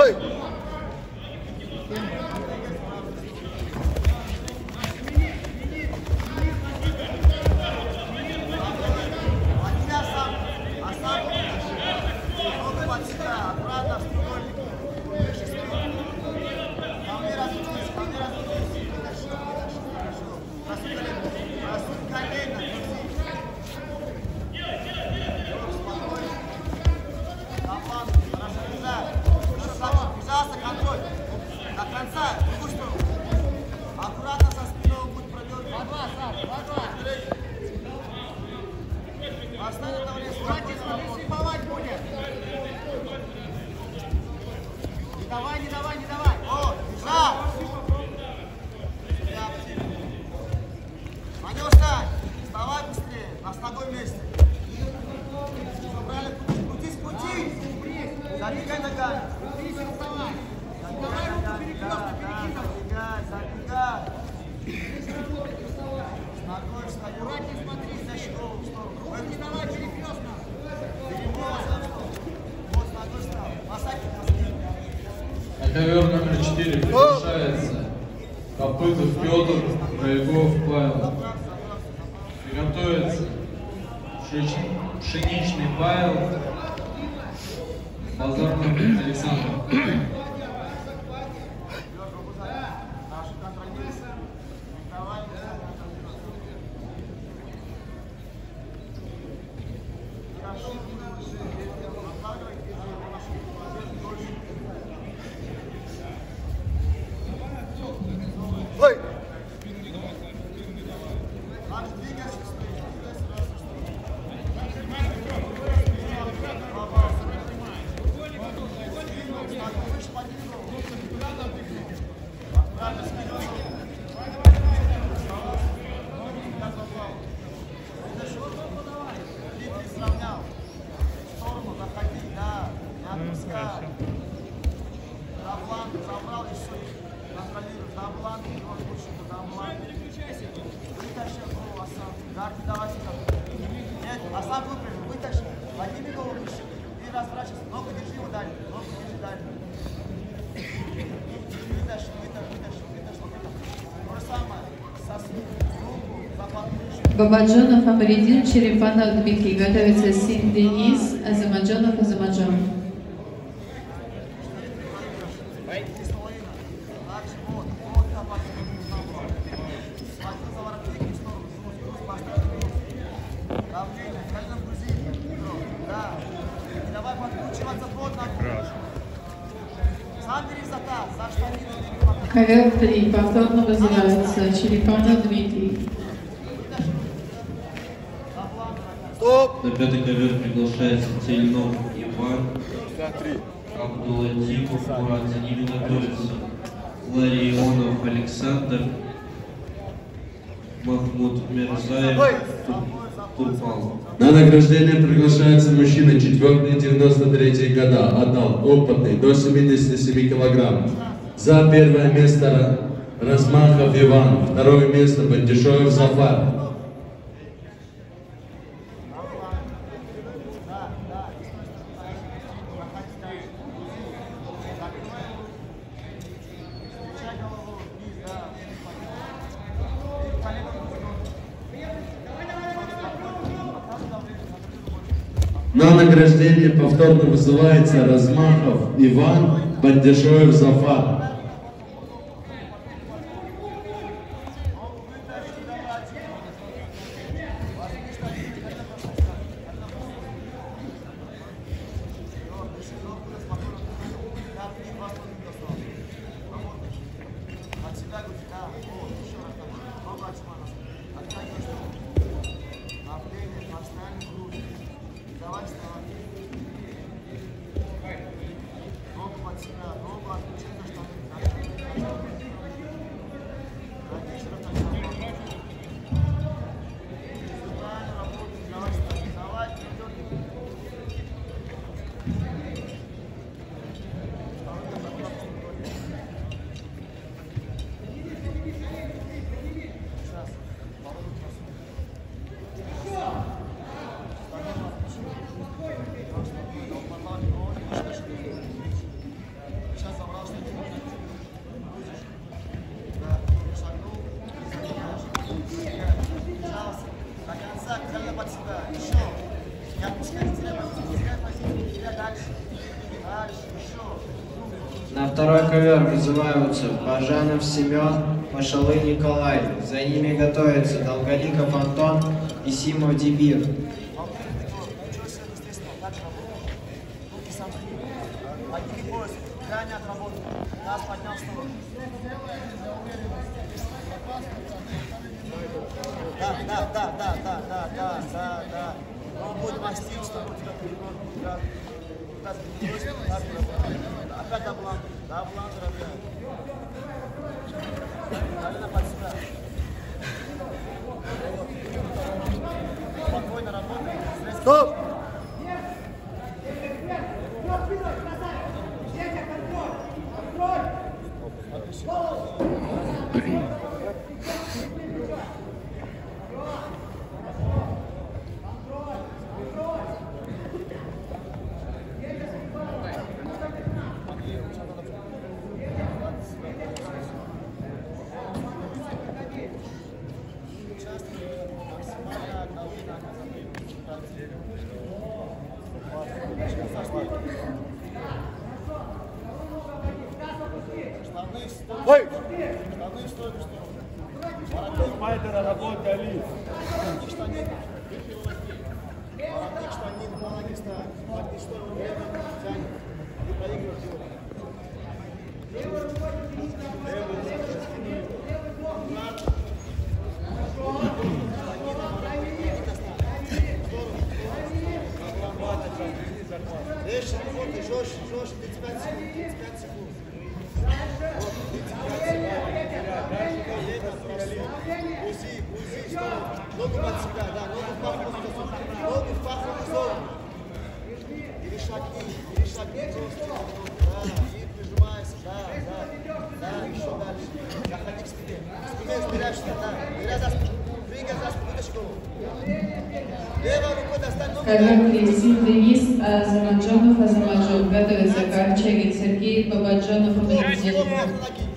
Ой. Конца, другую сторону. Аккуратно со спины он будет продергивать. Два, два, Поставь давление. Хватит, смотри, слиповать будет. Не давай, не давай, не давай. О, жал. Манюша, вставай быстрее. На с ногой вместе. Правильно, крутись, крутись. Забегай ногами. Крутись, вставай. Ковер номер 4 приглашается Копытов Петр, Краевов Павел. Приготовится Пшеничный Павел, Базарный Александр. Отпускай. На. Бабаджонов Амридин, Черепанов Дмитрий. Готовится Син Денис, Азамаджонов Азамаджон. Давай подкручиваться под ногу. Сам бери за таз, за штанину ногу. Ковер 3. Повторно вызывается Черепанов Дмитрий. Стоп. На пятый ковер приглашается Тельнов Иван, Абдулатипов Мурат, за ними готовится Ларионов Александр, Махмуд Турпал. На награждение приглашается мужчина 4-93 года, отдал опытный, до 77 килограмм. За первое место Размахов Иван, второе место Бандишоев Зафар. На награждение повторно вызывается Размахов Иван, Бандишоев Зафар. Не отпускайте себя позиции, себя позиции, себя дальше. Дальше, еще. На второй ковер вызываются Бажанов Семен, Машалы Николай. За ними готовятся Долгоников Антон и Симов Дебир. Да, да, да, да, да, да, да, да. Опять облан. Да, облан Стоп! И проигрываешь его. Дальше работай, жестче, жестче, 35 секунд, 35 секунд. Uzi, Uzi, que Não compartilhar, não compartilhar. Թարգմանքն Սինդևիս Ազամաջանով Ազամաջով, Գադոյ Զաքարչեգի Սերգեյ Բաբաջանով Մինձ